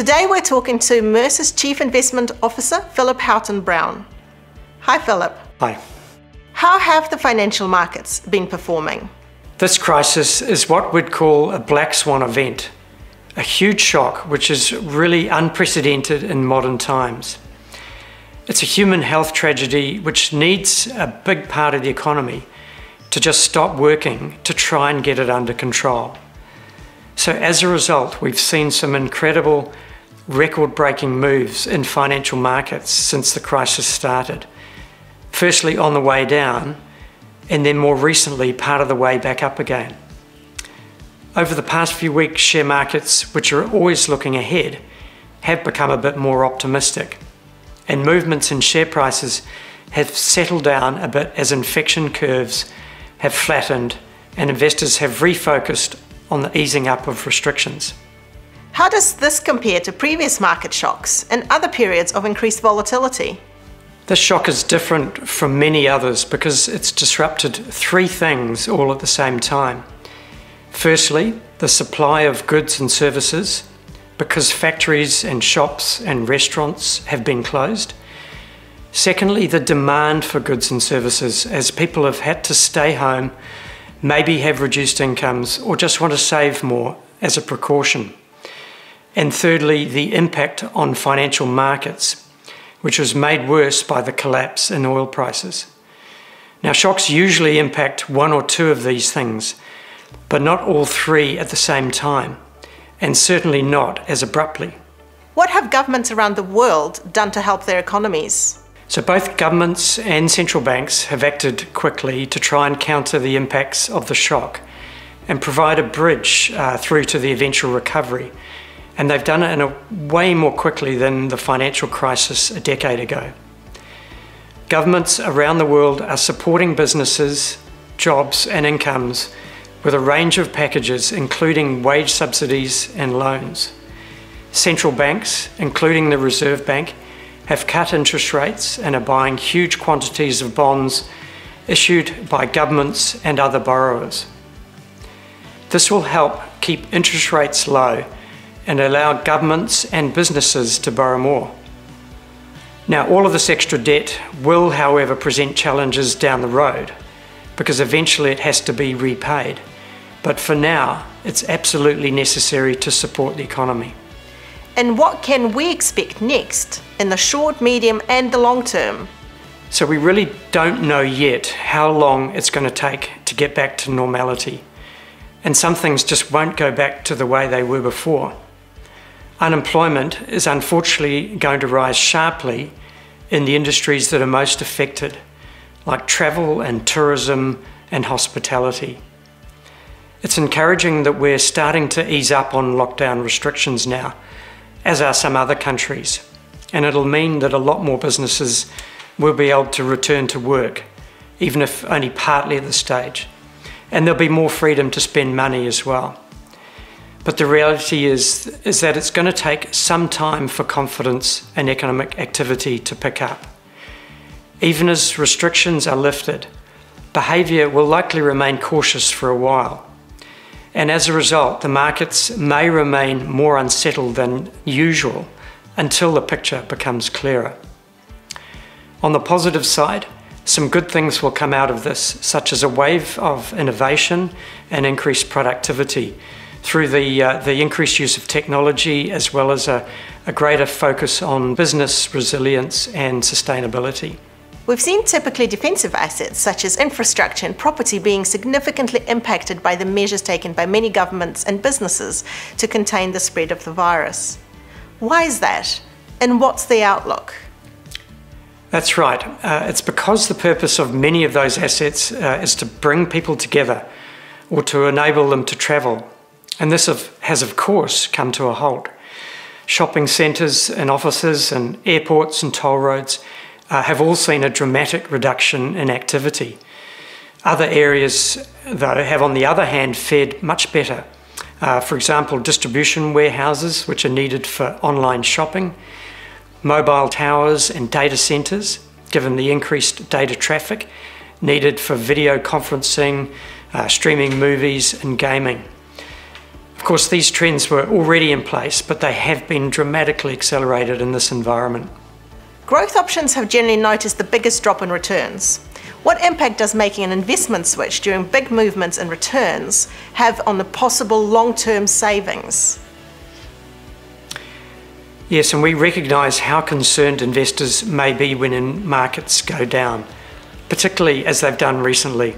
Today we're talking to Mercer's Chief Investment Officer, Philip Houghton Brown. Hi, Philip. Hi. How have the financial markets been performing? This crisis is what we'd call a black swan event, a huge shock which is really unprecedented in modern times. It's a human health tragedy which needs a big part of the economy to just stop working to try and get it under control. So, as a result, we've seen some incredible record breaking moves in financial markets since the crisis started. Firstly, on the way down, and then more recently, part of the way back up again. Over the past few weeks, share markets, which are always looking ahead, have become a bit more optimistic, and movements in share prices have settled down a bit as infection curves have flattened and investors have refocused on the easing up of restrictions. How does this compare to previous market shocks and other periods of increased volatility? This shock is different from many others because it's disrupted three things all at the same time. Firstly, the supply of goods and services, because factories and shops and restaurants have been closed. Secondly, the demand for goods and services as people have had to stay home, maybe have reduced incomes, or just want to save more as a precaution. And thirdly, the impact on financial markets, which was made worse by the collapse in oil prices. Now, shocks usually impact one or two of these things, but not all three at the same time, and certainly not as abruptly. What have governments around the world done to help their economies? So, both governments and central banks have acted quickly to try and counter the impacts of the shock and provide a bridge uh, through to the eventual recovery. And they've done it in a way more quickly than the financial crisis a decade ago. Governments around the world are supporting businesses, jobs, and incomes with a range of packages, including wage subsidies and loans. Central banks, including the Reserve Bank, have cut interest rates and are buying huge quantities of bonds issued by governments and other borrowers. This will help keep interest rates low and allow governments and businesses to borrow more. Now, all of this extra debt will, however, present challenges down the road because eventually it has to be repaid. But for now, it's absolutely necessary to support the economy. And what can we expect next in the short, medium, and the long term? So, we really don't know yet how long it's going to take to get back to normality. And some things just won't go back to the way they were before. Unemployment is unfortunately going to rise sharply in the industries that are most affected, like travel and tourism and hospitality. It's encouraging that we're starting to ease up on lockdown restrictions now as are some other countries. And it'll mean that a lot more businesses will be able to return to work, even if only partly at this stage. And there'll be more freedom to spend money as well. But the reality is, is that it's going to take some time for confidence and economic activity to pick up. Even as restrictions are lifted, behaviour will likely remain cautious for a while. And as a result, the markets may remain more unsettled than usual until the picture becomes clearer. On the positive side, some good things will come out of this, such as a wave of innovation and increased productivity through the, uh, the increased use of technology as well as a, a greater focus on business resilience and sustainability. We've seen typically defensive assets such as infrastructure and property being significantly impacted by the measures taken by many governments and businesses to contain the spread of the virus. Why is that? And what's the outlook? That's right. Uh, it's because the purpose of many of those assets uh, is to bring people together or to enable them to travel. And this has, of course, come to a halt. Shopping centres and offices and airports and toll roads uh, have all seen a dramatic reduction in activity. Other areas, though, have on the other hand fared much better. Uh, for example, distribution warehouses, which are needed for online shopping, mobile towers and data centres, given the increased data traffic needed for video conferencing, uh, streaming movies, and gaming. Of course, these trends were already in place, but they have been dramatically accelerated in this environment. Growth options have generally noticed the biggest drop in returns. What impact does making an investment switch during big movements in returns have on the possible long term savings? Yes, and we recognise how concerned investors may be when markets go down, particularly as they've done recently.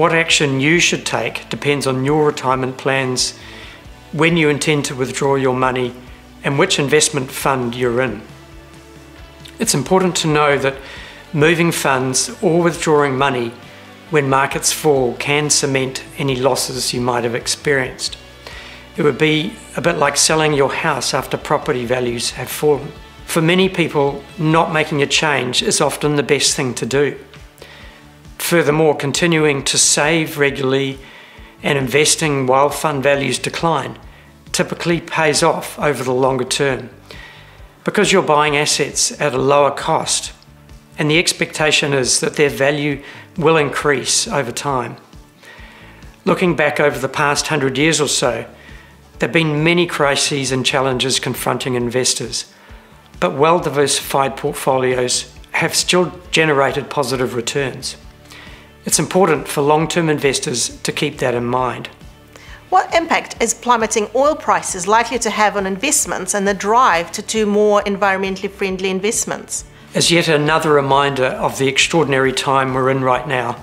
What action you should take depends on your retirement plans, when you intend to withdraw your money, and which investment fund you're in. It's important to know that moving funds or withdrawing money when markets fall can cement any losses you might have experienced. It would be a bit like selling your house after property values have fallen. For many people, not making a change is often the best thing to do. Furthermore, continuing to save regularly and investing while fund values decline typically pays off over the longer term because you're buying assets at a lower cost and the expectation is that their value will increase over time. Looking back over the past hundred years or so, there have been many crises and challenges confronting investors, but well diversified portfolios have still generated positive returns. It's important for long term investors to keep that in mind. What impact is plummeting oil prices likely to have on investments and the drive to do more environmentally friendly investments? As yet another reminder of the extraordinary time we're in right now,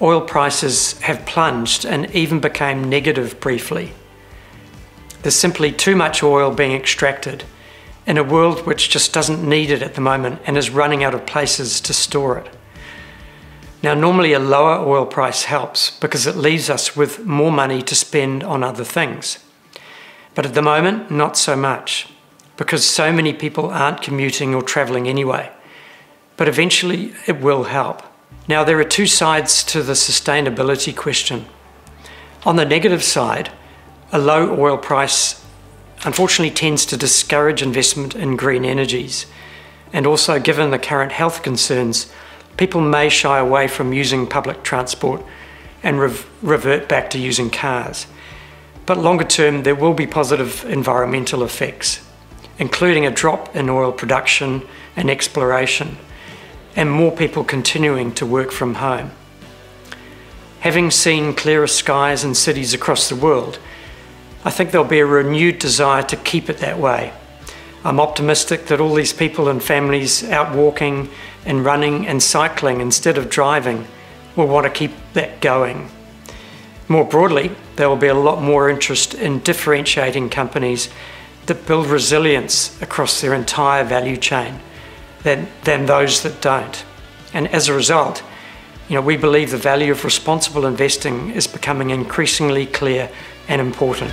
oil prices have plunged and even became negative briefly. There's simply too much oil being extracted in a world which just doesn't need it at the moment and is running out of places to store it. Now, normally a lower oil price helps because it leaves us with more money to spend on other things. But at the moment, not so much because so many people aren't commuting or travelling anyway. But eventually, it will help. Now, there are two sides to the sustainability question. On the negative side, a low oil price unfortunately tends to discourage investment in green energies. And also, given the current health concerns, people may shy away from using public transport and rev revert back to using cars. But longer term, there will be positive environmental effects, including a drop in oil production and exploration, and more people continuing to work from home. Having seen clearer skies in cities across the world, I think there'll be a renewed desire to keep it that way. I'm optimistic that all these people and families out walking and running and cycling instead of driving will want to keep that going. More broadly, there will be a lot more interest in differentiating companies that build resilience across their entire value chain than, than those that don't. And as a result, you know, we believe the value of responsible investing is becoming increasingly clear and important.